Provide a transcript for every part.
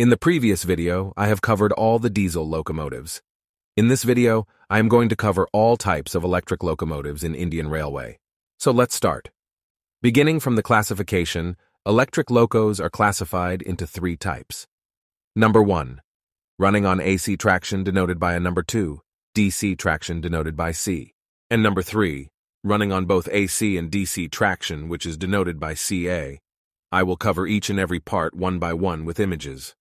In the previous video, I have covered all the diesel locomotives. In this video, I am going to cover all types of electric locomotives in Indian Railway. So let's start. Beginning from the classification, electric locos are classified into three types. Number 1. Running on AC traction denoted by a number 2, DC traction denoted by C. And number 3. Running on both AC and DC traction, which is denoted by CA. I will cover each and every part one by one with images.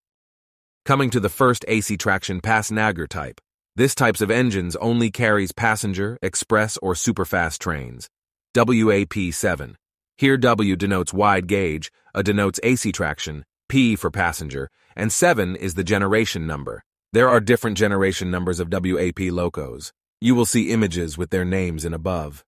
Coming to the first AC traction pass Passenger type. This types of engines only carries passenger, express, or superfast trains. WAP7. Here W denotes wide gauge, A denotes AC traction, P for passenger, and 7 is the generation number. There are different generation numbers of WAP locos. You will see images with their names in above.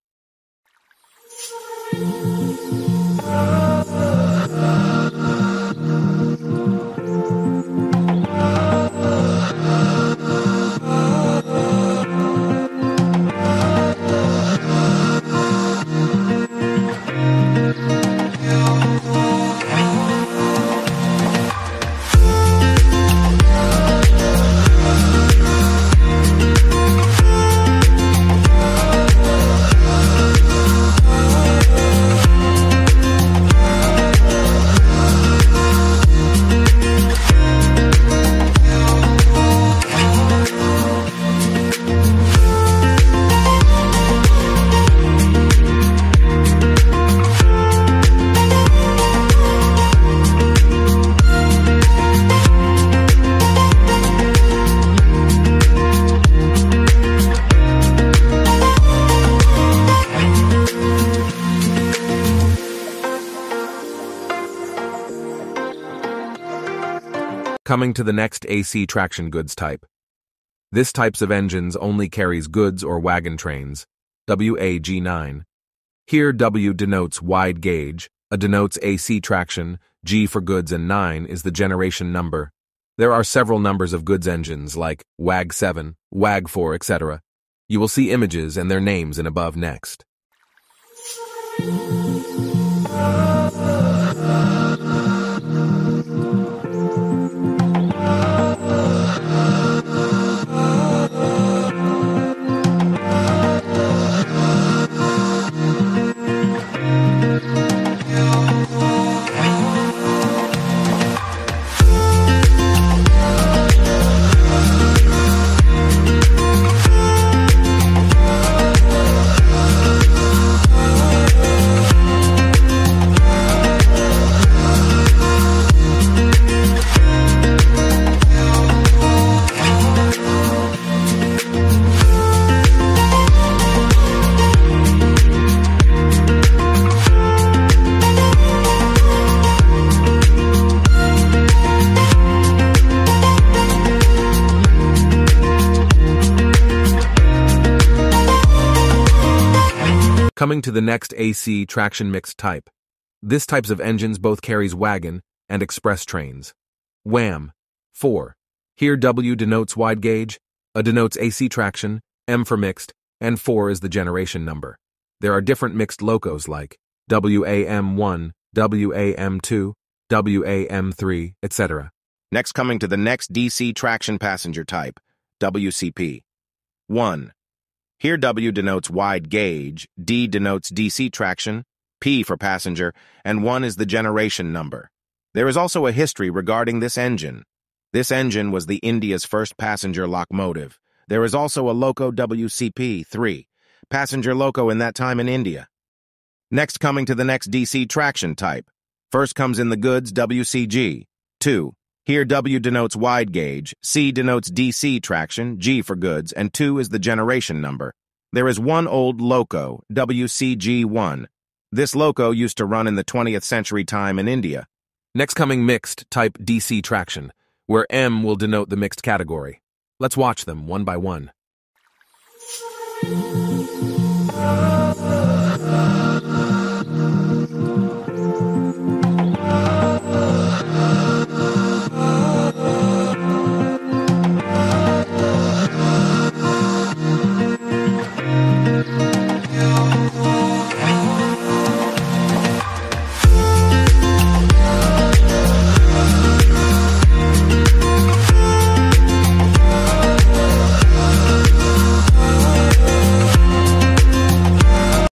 Coming to the next AC traction goods type. This types of engines only carries goods or wagon trains, WAG9. Here W denotes wide gauge, A denotes AC traction, G for goods and 9 is the generation number. There are several numbers of goods engines like WAG7, WAG4, etc. You will see images and their names in above next. Coming to the next AC traction mixed type. This types of engines both carries wagon and express trains. WAM 4. Here W denotes wide gauge, A denotes AC traction, M for mixed, and 4 is the generation number. There are different mixed locos like WAM1, WAM2, WAM3, etc. Next coming to the next DC traction passenger type, WCP. 1. Here W denotes wide gauge, D denotes DC traction, P for passenger, and 1 is the generation number. There is also a history regarding this engine. This engine was the India's first passenger locomotive. There is also a Loco WCP-3, passenger loco in that time in India. Next coming to the next DC traction type. First comes in the goods WCG. 2. Here W denotes wide gauge, C denotes DC traction, G for goods, and 2 is the generation number. There is one old loco, WCG1. This loco used to run in the 20th century time in India. Next coming mixed type DC traction, where M will denote the mixed category. Let's watch them one by one.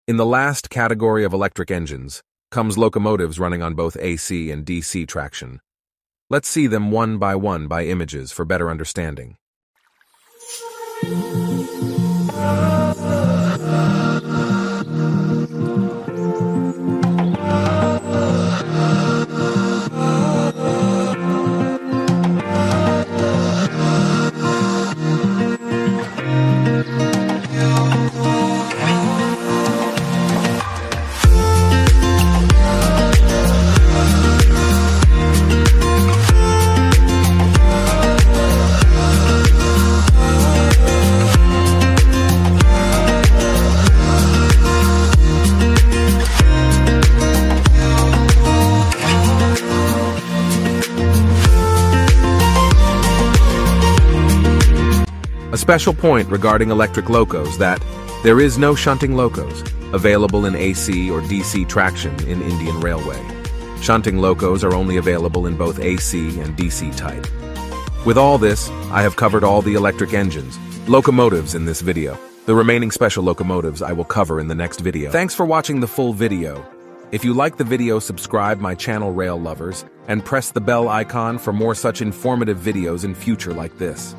In the last category of electric engines comes locomotives running on both AC and DC traction. Let's see them one by one by images for better understanding. Special point regarding electric locos that there is no shunting locos available in AC or DC traction in Indian Railway. Shunting locos are only available in both AC and DC type. With all this, I have covered all the electric engines, locomotives in this video. The remaining special locomotives I will cover in the next video. Thanks for watching the full video. If you like the video, subscribe my channel Rail Lovers and press the bell icon for more such informative videos in future like this.